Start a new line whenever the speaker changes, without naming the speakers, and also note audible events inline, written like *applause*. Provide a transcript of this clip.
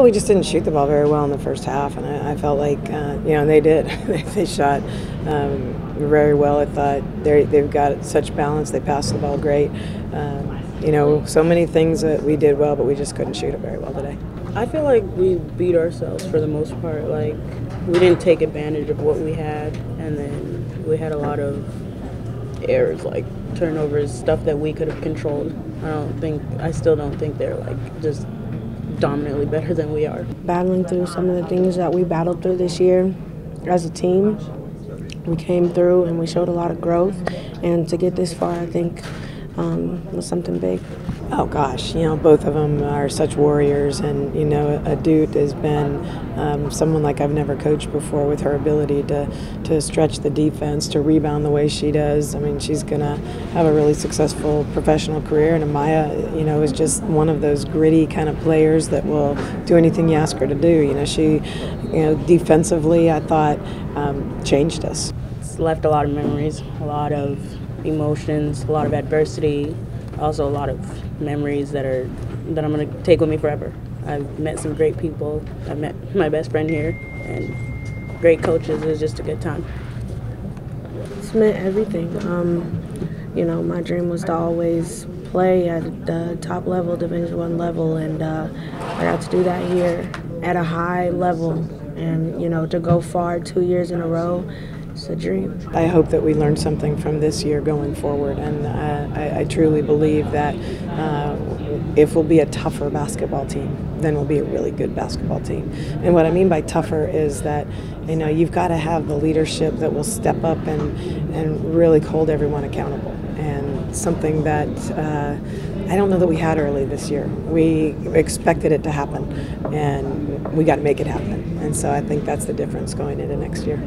We just didn't shoot the ball very well in the first half, and I, I felt like, uh, you know, they did. *laughs* they shot um, very well. I thought they've got such balance. They passed the ball great. Um, you know, so many things that we did well, but we just couldn't shoot it very well today.
I feel like we beat ourselves for the most part. Like, we didn't take advantage of what we had, and then we had a lot of errors, like turnovers, stuff that we could have controlled. I don't think, I still don't think they're like just dominantly better than we are.
Battling through some of the things that we battled through this year as a team, we came through and we showed a lot of growth. And to get this far, I think um, was something big.
Oh gosh, you know, both of them are such warriors, and you know, Adut has been um, someone like I've never coached before with her ability to to stretch the defense, to rebound the way she does. I mean, she's gonna have a really successful professional career, and Amaya, you know, is just one of those gritty kind of players that will do anything you ask her to do. You know, she, you know, defensively, I thought um, changed us.
It's left a lot of memories, a lot of emotions, a lot of adversity, also a lot of memories that are that I'm gonna take with me forever. I've met some great people. I've met my best friend here, and great coaches. It was just a good time.
It's meant everything. Um, you know, my dream was to always play at the top level, Division One level, and uh, I got to do that here at a high level. And you know, to go far two years in a row it's a dream.
I hope that we learn something from this year going forward, and uh, I, I, truly believe that uh, if we'll be a tougher basketball team, then we'll be a really good basketball team. And what I mean by tougher is that you know you've got to have the leadership that will step up and and really hold everyone accountable, and something that. Uh, I don't know that we had early this year. We expected it to happen, and we got to make it happen. And so I think that's the difference going into next year.